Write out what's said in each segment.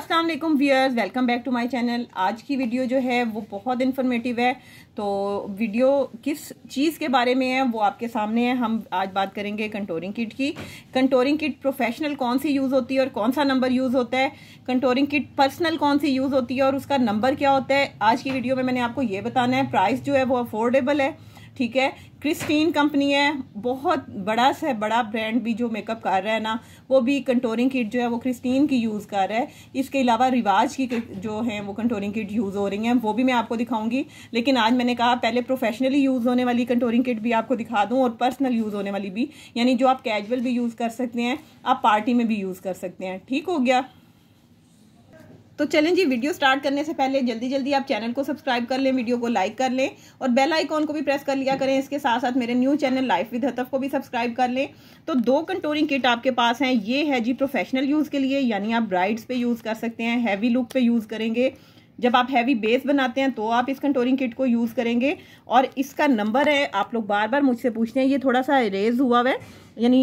Aslam viewers welcome back to my channel आज की video जो है, वो बहुत इन्फॉर्मेटिव है। तो वीडियो किस चीज़ के बारे में है, वो आपके सामने है। हम आज बात करेंगे कंटोरिंग किट की। कंटोरिंग किट प्रोफेशनल कौन सी यूज़ होती है और कौन सा नंबर यूज़ होता है? कंटोरिंग किट पर्सनल कौन सी यूज़ होती है और उसका नंबर क्या होता है? आज की वीडियो में मैंने आपको ये बताना है। प्राइस जो है, वो अफोर्डेबल है। ठीक है? क्रिस्टीन कंपनी है, बहुत बड़ा से बड़ा ब्रांड भी जो मेकअप कर रहा है ना, वो भी कंटोरिंग किट जो है, वो क्रिस्टीन की यूज़ कर रहा है। इसके अलावा रिवाज की जो है, वो कंटोरिंग किट यूज़ हो रही हैं, वो भी मैं आपको दिखाऊँगी। लेकिन आज मैंने कहा, पहले प्रोफेशनली यूज़ होने वाली कंटोरिंग किट भी आपको दिखा दूँ और पर्सनल यूज़ होने वाली भी। यानी जो आप कैजुअल भी यूज़ कर सकते हैं, आप पार्टी में भी यूज़ कर सकते हैं। ठीक हो गया? तो चलें जी, वीडियो स्टार्ट करने से पहले जल्दी जल्दी आप चैनल को सब्सक्राइब कर लें, वीडियो को लाइक कर लें और बेल आइकॉन को भी प्रेस कर लिया करें। इसके साथ साथ मेरे न्यू चैनल लाइफ विद हतफ को भी सब्सक्राइब कर लें। तो दो कंटोरिंग किट आपके पास हैं। ये है जी प्रोफेशनल यूज़ के लिए, यानी आप ब्राइड्स पे यूज़ कर सकते हैं हैवी लुक पे यूज़ करेंगे। जब आप हैवी बेस बनाते हैं तो आप इस कंटोरिंग किट को यूज़ करेंगे। और इसका नंबर है, आप लोग बार बार मुझसे पूछते हैं, ये थोड़ा सा इरेज हुआ हुआ है, यानी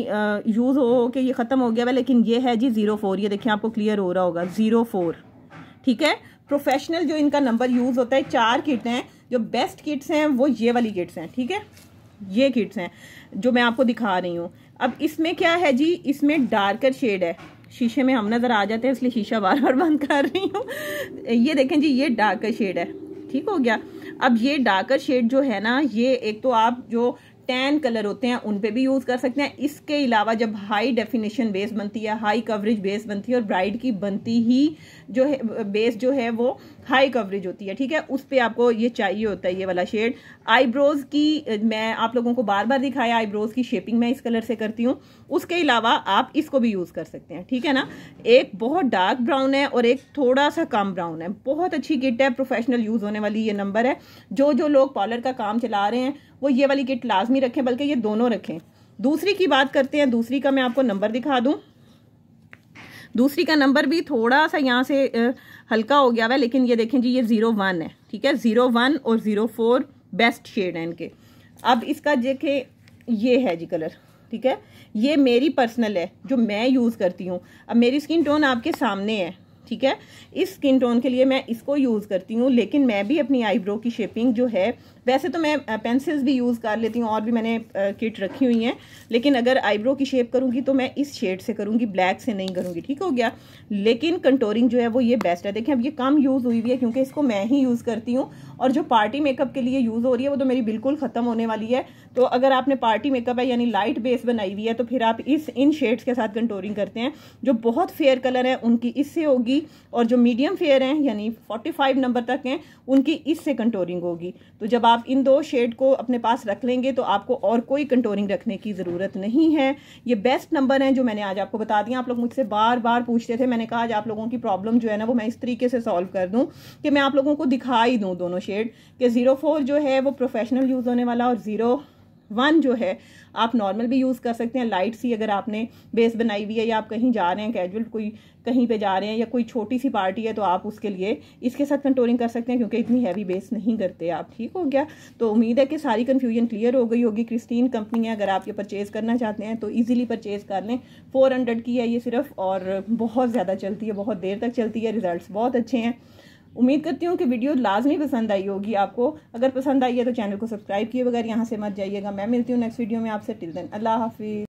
यूज़ हो के ये ख़त्म हो गया हुआ लेकिन ये है जी ज़ीरो फोर ये देखिए, आपको क्लियर हो रहा होगा ज़ीरो फोर ठीक है? प्रोफेशनल जो इनका नंबर यूज़ होता है, चार किट हैं, जो बेस्ट किट्स हैं, वो ये वाली किट्स हैं, ठीक है? ये किट्स हैं, जो मैं आपको दिखा रही हूँ। अब इसमें क्या है जी? इसमें डार्कर शेड है। शीशे में हम नज़र आ जाते हैं, इसलिए शीशा बार बार बंद कर रही हूँ। ये देखें जी, ये डार्कर शेड है। ठीक हो गया? अब ये डार्कर शेड जो है ना, ये एक तो आप जो टैन कलर होते हैं, उन पे भी यूज़ कर सकते हैं। इसके अलावा जब हाई डेफिनेशन बेस बनती है हाई कवरेज बेस बनती है और ब्राइड की बनती ही जो है बेस जो है वो हाई कवरेज होती है, ठीक है? उस पर आपको ये चाहिए होता है, ये वाला शेड आईब्रोज की, मैं आप लोगों को बार बार दिखाया आईब्रोज की शेपिंग मैं इस कलर से करती हूँ। उसके अलावा आप इसको भी यूज़ कर सकते हैं, ठीक है ना? एक बहुत डार्क ब्राउन है और एक थोड़ा सा कम ब्राउन है। बहुत अच्छी किट है प्रोफेशनल यूज़ होने वाली ये नंबर है। जो जो लोग पार्लर का काम चला रहे हैं वो ये वाली किट लाजमी रखें, बल्कि ये दोनों रखें। दूसरी की बात करते हैं, दूसरी का मैं आपको नंबर दिखा दूँ। दूसरी का नंबर भी थोड़ा सा यहाँ से हल्का हो गया हुआ है, लेकिन ये देखें जी, ये ज़ीरो वन है, ठीक है? ज़ीरो वन और ज़ीरो फोर बेस्ट शेड है इनके। अब इसका देखें, ये है जी कलर, ठीक है? ये मेरी पर्सनल है, जो मैं यूज़ करती हूँ। अब मेरी स्किन टोन आपके सामने है। ठीक है? इस स्किन टोन के लिए मैं इसको यूज़ करती हूँ, लेकिन मैं भी अपनी आईब्रो की शेपिंग जो है, वैसे तो मैं पेंसिल्स भी यूज़ कर लेती हूँ, और भी मैंने किट रखी हुई हैं, लेकिन अगर आईब्रो की शेप करूँगी तो मैं इस शेड से करूँगी ब्लैक से नहीं करूँगी, ठीक हो गया? लेकिन कंटोरिंग जो है वो ये बेस्ट है। देखें अब ये कम यूज़ हुई हुई है, क्योंकि इसको मैं ही यूज़ करती हूँ और जो पार्टी मेकअप के लिए यूज़ हो रही है, वो तो मेरी बिल्कुल ख़त्म होने वाली है। तो अगर आपने पार्टी मेकअप है, यानी लाइट बेस बनाई हुई है तो फिर आप इस, इन शेड्स के साथ कंटोरिंग करते हैं, जो बहुत फेयर कलर है, उनकी इससे होगी, और जो मीडियम फेयर हैं, यानी 45 नंबर तक हैं, उनकी इससे कंटोरिंग होगी। तो जब आप इन दो शेड को अपने पास रख लेंगे तो आपको और कोई कंटोरिंग रखने की ज़रूरत नहीं है। ये बेस्ट नंबर हैं, जो मैंने आज आपको बता दिया। आप लोग मुझसे बार बार पूछते थे, मैंने कहा आज आप लोगों की प्रॉब्लम जो है ना, वो मैं इस तरीके से सॉल्व कर दूँ, कि मैं आप लोगों को दिखा ही दूँ दोनों शेड कि ज़ीरो फोर जो है वो प्रोफेशनल यूज़ होने वाला और ज़ीरो वन जो है, आप नॉर्मल भी यूज़ कर सकते हैं। लाइट सी अगर आपने बेस बनाई हुई है या आप कहीं जा रहे हैं कैजुअल कोई कहीं पे जा रहे हैं या कोई छोटी सी पार्टी है तो आप उसके लिए इसके साथ कंट्रोलिंग कर सकते हैं क्योंकि इतनी हैवी बेस नहीं करते आप। ठीक हो गया? तो उम्मीद है कि सारी कन्फ्यूज़न क्लियर हो गई होगी। क्रिस्टीन कंपनी है, अगर आप ये परचेज़ करना चाहते हैं तो ईजिली परचेज़ कर लें। फोर हंड्रेड की है ये सिर्फ़ और बहुत ज़्यादा चलती है, बहुत देर तक चलती है। रिज़ल्ट बहुत अच्छे हैं। उम्मीद करती हूँ कि वीडियो लाजमी पसंद आई होगी आपको। अगर पसंद आई है तो चैनल को सब्सक्राइब किए बगैर यहाँ से मत जाइएगा। मैं मिलती हूँ नेक्स्ट वीडियो में आपसे। टिल देन अल्लाह हाफिज़।